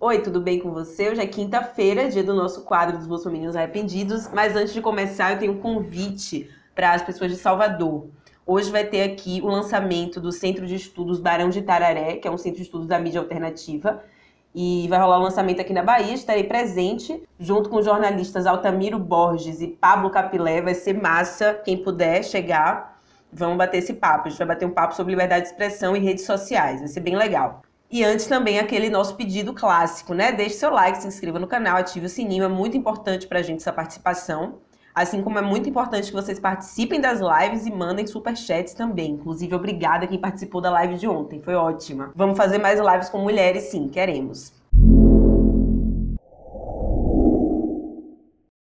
Oi, tudo bem com você? Hoje é quinta-feira, dia do nosso quadro dos Bolsominions Arrependidos, mas antes de começar eu tenho um convite para as pessoas de Salvador. Hoje vai ter aqui o lançamento do Centro de Estudos Barão de Tararé, que é um centro de estudos da mídia alternativa, e vai rolar o lançamento aqui na Bahia, estarei presente, junto com os jornalistas Altamiro Borges e Pablo Capilé, vai ser massa, quem puder chegar, vamos bater esse papo, a gente vai bater um papo sobre liberdade de expressão e redes sociais, vai ser bem legal. E antes também aquele nosso pedido clássico, né? Deixe seu like, se inscreva no canal, ative o sininho, é muito importante pra gente essa participação. Assim como é muito importante que vocês participem das lives e mandem superchats também. Inclusive, obrigada quem participou da live de ontem, foi ótima. Vamos fazer mais lives com mulheres, sim, queremos.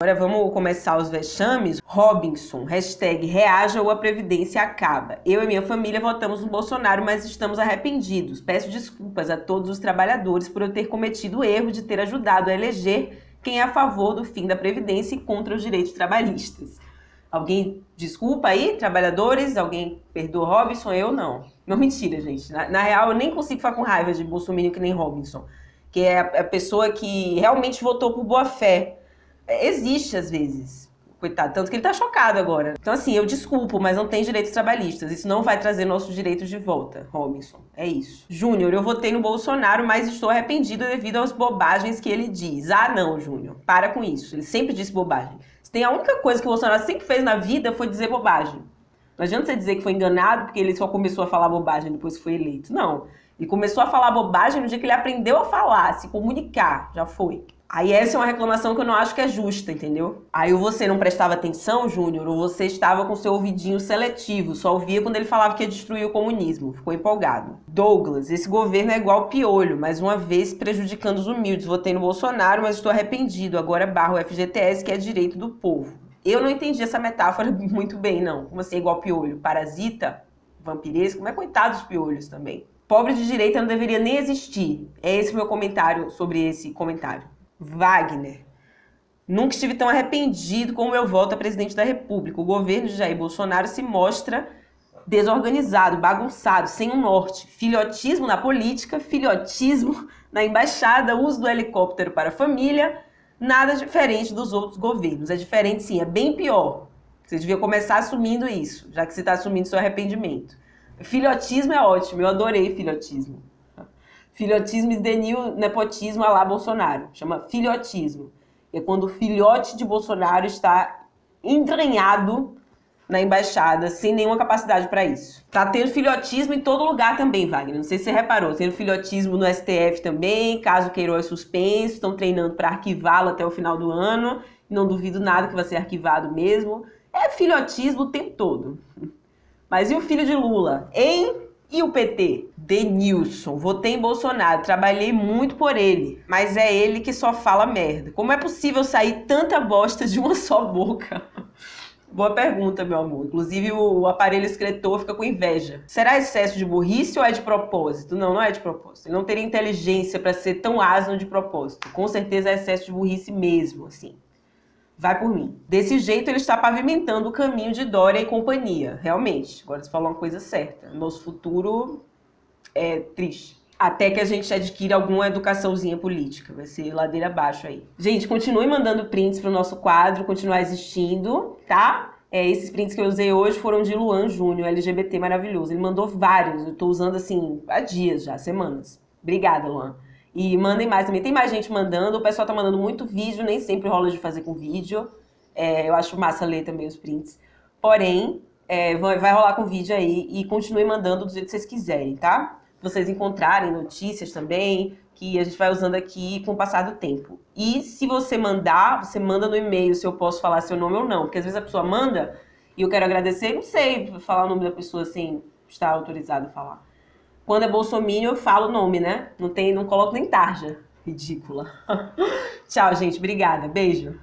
Agora vamos começar os vexames. Robinson, hashtag reaja ou a Previdência acaba. Eu e minha família votamos no Bolsonaro, mas estamos arrependidos. Peço desculpas a todos os trabalhadores por eu ter cometido o erro de ter ajudado a eleger quem é a favor do fim da Previdência e contra os direitos trabalhistas. Alguém desculpa aí, trabalhadores? Alguém perdoa Robinson? Eu não. Não, mentira, gente. Na, na real, eu nem consigo ficar com raiva de Bolsonaro que nem Robinson. Que é a, a pessoa que realmente votou por boa fé existe às vezes. Coitado, tanto que ele tá chocado agora. Então, assim, eu desculpo, mas não tem direitos trabalhistas. Isso não vai trazer nossos direitos de volta, Robinson. É isso. Júnior, eu votei no Bolsonaro, mas estou arrependido devido às bobagens que ele diz. Ah, não, Júnior. Para com isso. Ele sempre disse bobagem. Tem a única coisa que o Bolsonaro sempre fez na vida foi dizer bobagem. Não adianta você dizer que foi enganado porque ele só começou a falar bobagem depois que foi eleito. Não. Ele começou a falar bobagem no dia que ele aprendeu a falar, a se comunicar. Já foi. Aí essa é uma reclamação que eu não acho que é justa, entendeu? Aí você não prestava atenção, Júnior, ou você estava com seu ouvidinho seletivo, só ouvia quando ele falava que ia destruir o comunismo. Ficou empolgado. Douglas, esse governo é igual piolho, mais uma vez prejudicando os humildes. Votei no Bolsonaro, mas estou arrependido. Agora barro o FGTS, que é direito do povo. Eu não entendi essa metáfora muito bem, não. Como assim, igual piolho? Parasita? Vampiresco? Mas coitado dos piolhos também. Pobre de direita não deveria nem existir. É esse meu comentário sobre esse comentário. Wagner. Nunca estive tão arrependido com o meu voto a presidente da República. O governo de Jair Bolsonaro se mostra desorganizado, bagunçado, sem um norte. Filhotismo na política, filhotismo na embaixada, uso do helicóptero para a família, nada diferente dos outros governos. É diferente sim, é bem pior. Você devia começar assumindo isso, já que você está assumindo seu arrependimento. Filhotismo é ótimo, eu adorei filhotismo. Filhotismo esdenil nepotismo a lá Bolsonaro. Chama filhotismo. É quando o filhote de Bolsonaro está entranhado na embaixada, sem nenhuma capacidade para isso. Tá tendo filhotismo em todo lugar também, Wagner. Não sei se você reparou. Tendo filhotismo no STF também, caso Queiroz suspenso, estão treinando para arquivá-lo até o final do ano. Não duvido nada que vai ser arquivado mesmo. É filhotismo o tempo todo. Mas e o filho de Lula? Hein? E o PT? Denilson. Votei em Bolsonaro, trabalhei muito por ele, mas é ele que só fala merda. Como é possível sair tanta bosta de uma só boca? Boa pergunta, meu amor. Inclusive, o aparelho escritor fica com inveja. Será excesso de burrice ou é de propósito? Não, não é de propósito. Ele não teria inteligência para ser tão asno de propósito. Com certeza é excesso de burrice mesmo, assim vai por mim. Desse jeito, ele está pavimentando o caminho de Dória e companhia. Realmente. Agora você falou uma coisa certa. Nosso futuro é triste. Até que a gente adquira alguma educaçãozinha política. Vai ser ladeira abaixo aí. Gente, continue mandando prints pro nosso quadro continuar existindo, tá? É, esses prints que eu usei hoje foram de Luan Júnior, LGBT maravilhoso. Ele mandou vários. Eu tô usando assim há dias já, semanas. Obrigada, Luan. E mandem mais também. Tem mais gente mandando. O pessoal tá mandando muito vídeo, nem sempre rola de fazer com vídeo. É, eu acho massa ler também os prints. Porém, é, vai, vai rolar com vídeo aí e continue mandando do jeito que vocês quiserem, tá? Vocês encontrarem notícias também, que a gente vai usando aqui com o passar do tempo. E se você mandar, você manda no e-mail se eu posso falar seu nome ou não. Porque às vezes a pessoa manda e eu quero agradecer, não sei falar o nome da pessoa sem estar autorizado a falar. Quando é bolsominion, eu falo o nome, né? Não, tem, não coloco nem tarja. Ridícula. Tchau, gente. Obrigada. Beijo.